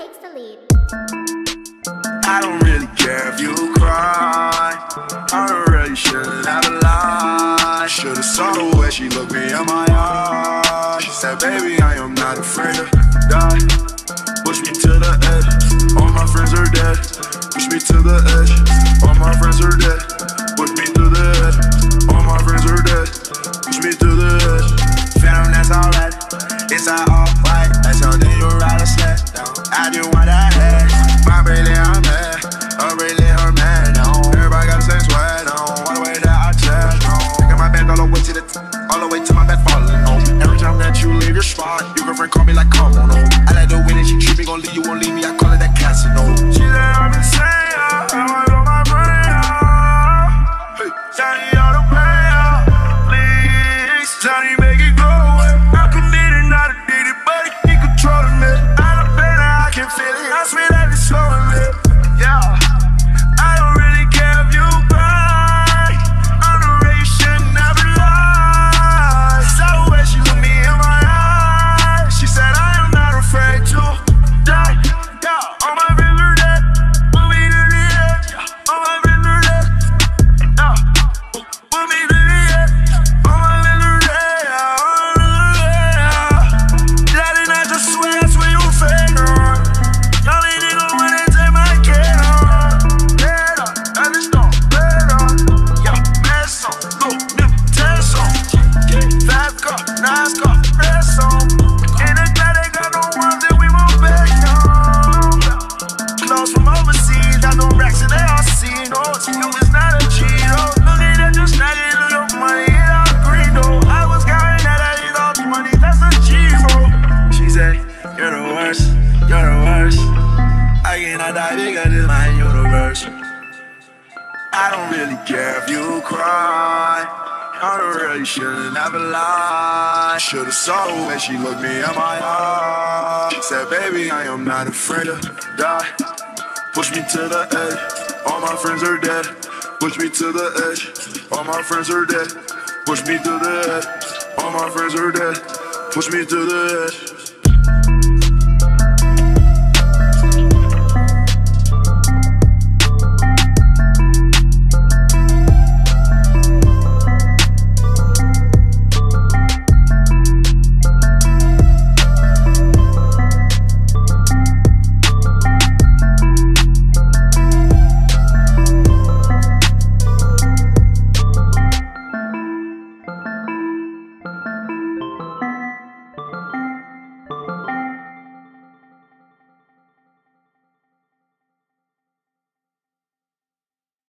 takes the lead. I don't really care if you cry. I really shouldn't have lied. Should've saw the way she looked me in my eyes. She said, "Baby, I am not afraid to die." Push me to the edge. All my friends are dead. Push me to the edge. All my friends are dead. Push me to the edge. All my friends are dead. Push me to the edge. Phantom, that's that. It's all. I don't really care if you cry. I don't really should've never lied. Should've saw when she looked me in my eyes. Said, baby, I am not afraid to die. Push me to the edge. All my friends are dead. Push me to the edge. All my friends are dead. Push me to the edge. All my friends are dead. Push me to the edge.